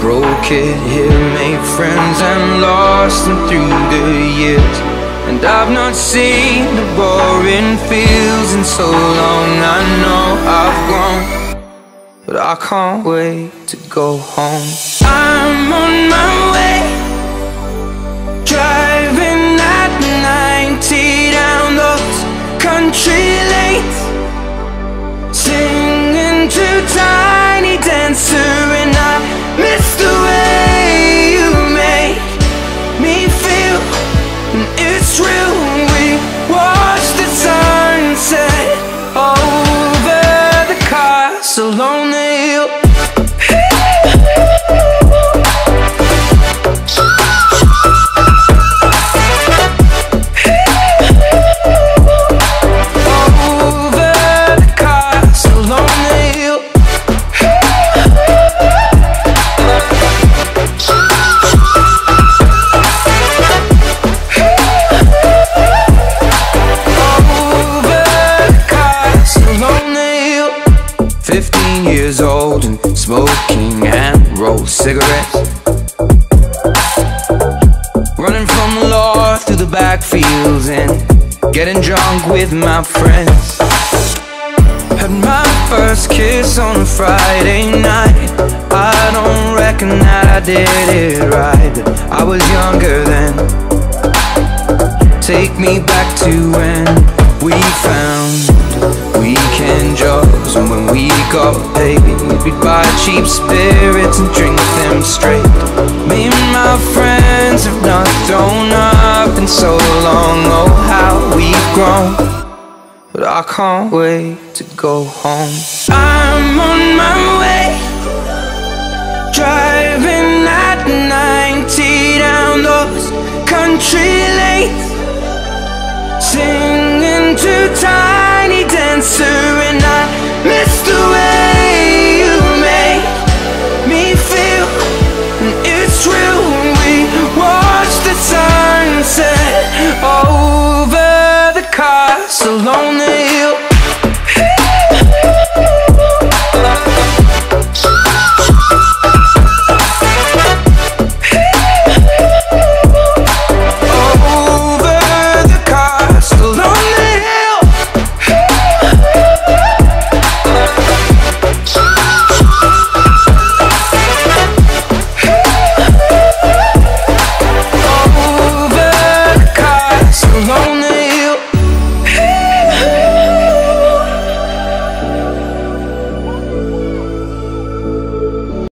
broke it here, made friends and lost them through the years. And I've not seen the boring fields in so long. I know I've grown, but I can't wait to go home. I'm on my way, castle on smoking and roll cigarettes. Running from the law through the backfields and getting drunk with my friends. Had my first kiss on a Friday night. I don't reckon that I did it right But I was younger then. Take me back to when we found And when we got baby, We'd buy cheap spirits and drink them straight. Me and my friends have not thrown up in so long. Oh how we've grown. But I can't wait to go home. I'm on my way Driving at 90 down those country lanes Singing to tiny dancer alone